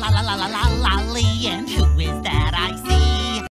la la la la la